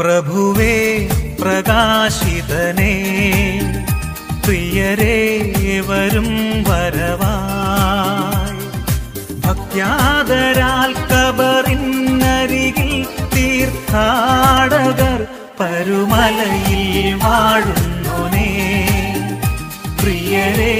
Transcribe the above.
പ്രഭുവേ പ്രകാശിതനേ പ്രിയരേ വരും വരവായി. ഭക്യാദരാൽ കബറിന്നരികിൽ തീർത്ഥാടകർ പരുമലയിൽ വാഴുന്നോനേ പ്രിയരേ